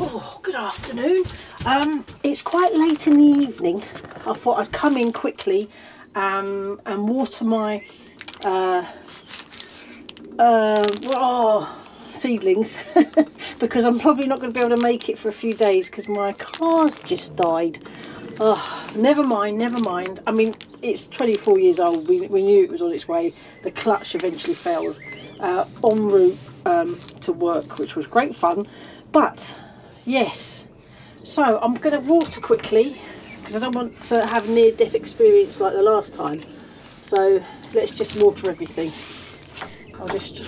Oh, good afternoon. Um, it's quite late in the evening. I thought I'd come in quickly um, and water my uh, uh, oh, seedlings because I'm probably not going to be able to make it for a few days because my car's just died. Oh, never mind, never mind. I mean, it's 24 years old. We, we knew it was on its way. The clutch eventually failed uh, en route um, to work, which was great fun. But yes, so I'm going to water quickly because I don't want to have near-death experience like the last time. So let's just water everything. I'll just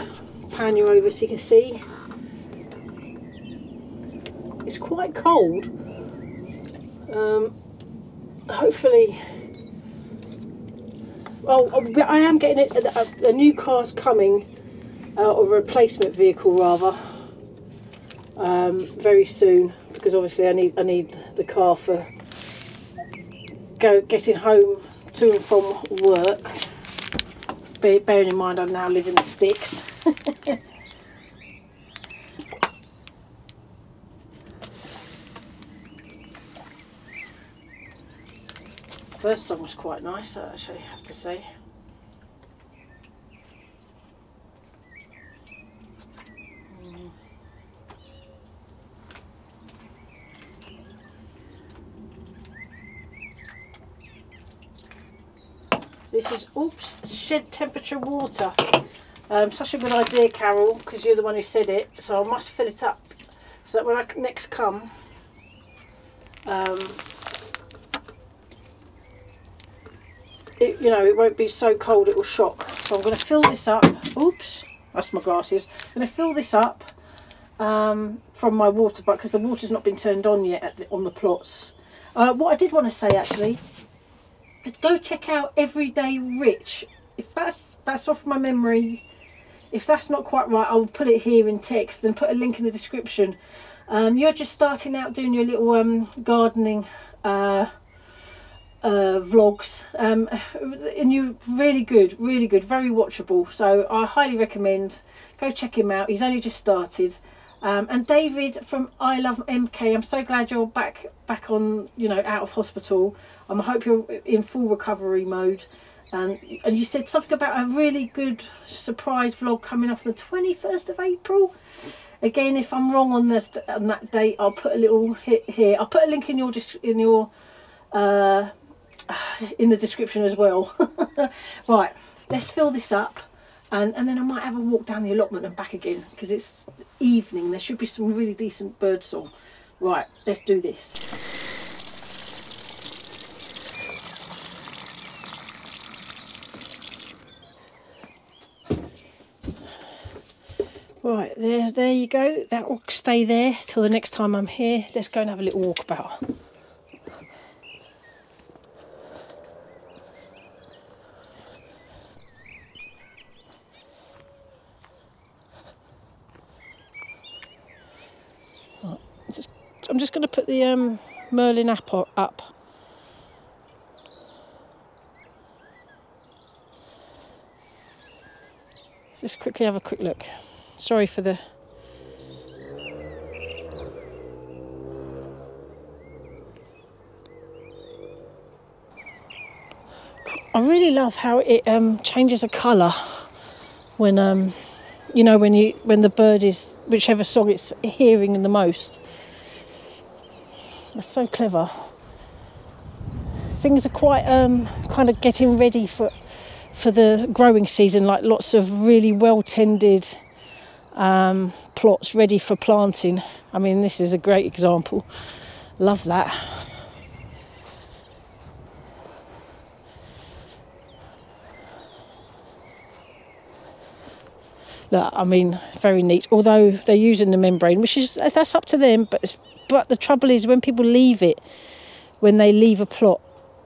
pan you over so you can see. It's quite cold. Um, hopefully oh, oh I am getting it a, a, new car's coming uh, or a replacement vehicle rather um, very soon because obviously I need I need the car for go getting home to and from work bearing in mind I now live in the sticks First song was quite nice, I actually, have to say. This is, oops, shed temperature water. Um, such a good idea, Carol, because you're the one who said it. So I must fill it up so that when I next come, um, it, you know, it won't be so cold it will shock. So I'm going to fill this up. Oops, that's my glasses. I'm going to fill this up um, from my water bucket because the water's not been turned on yet the, on the plots. Uh, what I did want to say actually, go check out Everyday Rich. If that's that's off my memory, if that's not quite right, I'll put it here in text and put a link in the description. Um, you're just starting out doing your little um, gardening uh, uh, vlogs. Um, and you're really good really good very watchable. So I highly recommend go check him out. He's only just started um, and David from I Love MK I'm so glad you're back back on you know out of hospital. Um, I hope you're in full recovery mode. And and you said something about a really good surprise vlog coming up on the 21st of April. Again if I'm wrong on this on that date I'll put a little hit here. I'll put a link in your in your uh, in the description as well. right, let's fill this up and, and then I might have a walk down the allotment and back again because it's evening. There should be some really decent birdsong. Right, let's do this. Right, there, there you go. That will stay there till the next time I'm here. Let's go and have a little walk about. I'm just going to put the um, Merlin app up. Just quickly have a quick look. Sorry for the I really love how it um, changes a colour when um, you know when you when the bird is whichever song it's hearing the most. So clever. Things are quite um, kind of getting ready for for the growing season. Like lots of really well tended um, plots ready for planting. I mean, this is a great example. Love that. Look, I mean, very neat. Although they're using the membrane, which is that's up to them, but it's but the trouble is when people leave it, when they leave a plot,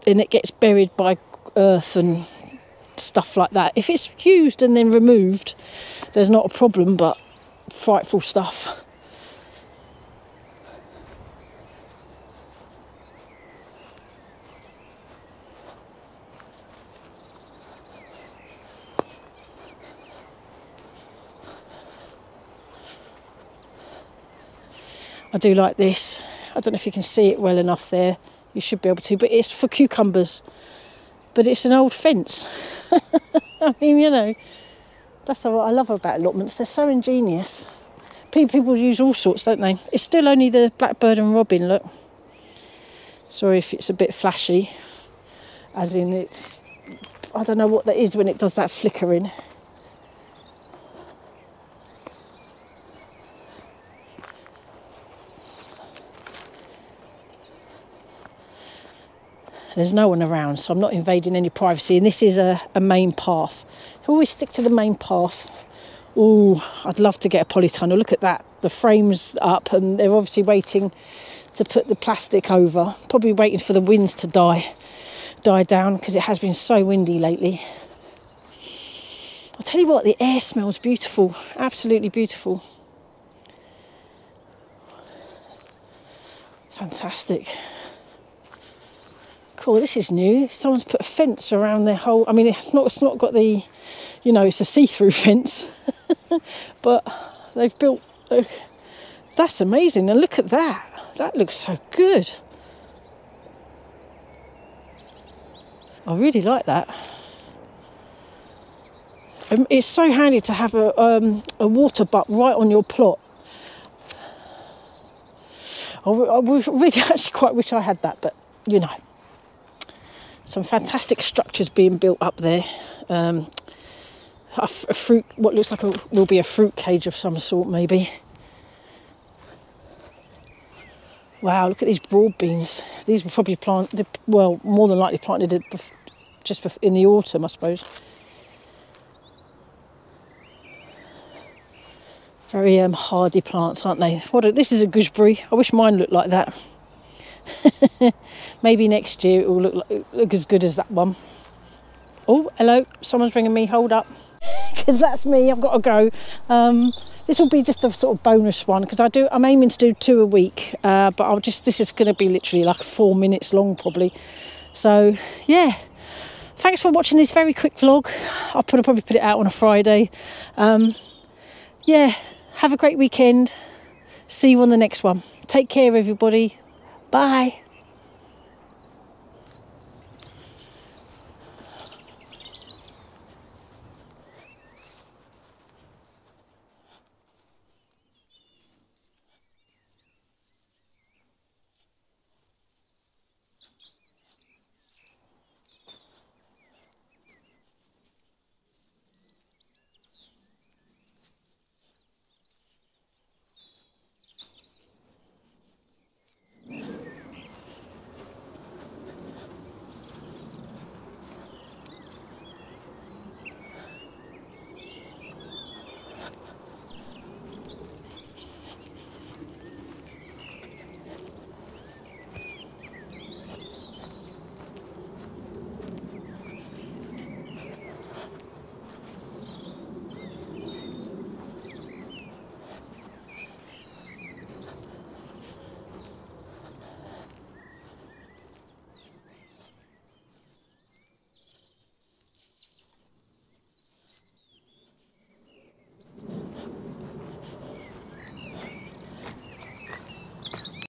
and it gets buried by earth and stuff like that. If it's used and then removed, there's not a problem, but frightful stuff. I do like this. I don't know if you can see it well enough there. You should be able to, but it's for cucumbers. But it's an old fence. I mean, you know, that's what I love about allotments. They're so ingenious. People use all sorts, don't they? It's still only the blackbird and robin, look. Sorry if it's a bit flashy, as in it's, I don't know what that is when it does that flickering. There's no one around, so I'm not invading any privacy. And this is a, a main path. Always stick to the main path. Oh, I'd love to get a polytunnel. Look at that. The frame's up, and they're obviously waiting to put the plastic over. Probably waiting for the winds to die, die down because it has been so windy lately. I'll tell you what, the air smells beautiful. Absolutely beautiful. Fantastic cool, this is new. Someone's put a fence around their whole. I mean, it's not. It's not got the, you know, it's a see-through fence, but they've built. That's amazing. And look at that. That looks so good. I really like that. Um, it's so handy to have a, um, a water butt right on your plot. I, I really actually quite wish I had that, but you know some fantastic structures being built up there. Um, a, fruit, what looks like a, will be a fruit cage of some sort, maybe. Wow, look at these broad beans. These were probably planted, well, more than likely planted just in the autumn, I suppose. Very um, hardy plants, aren't they? What a, this is a gooseberry. I wish mine looked like that. Maybe next year it will look, like, look as good as that one. Oh, hello, someone's ringing me, hold up. Because that's me, I've got to go. Um, this will be just a sort of bonus one because I do. I'm aiming to do two a week, uh, but I'll just. This is going to be literally like four minutes long, probably. So yeah, thanks for watching this very quick vlog. I'll put, I'll probably put it out on a Friday. Um, yeah, have a great weekend. See you on the next one. Take care, everybody. Bye.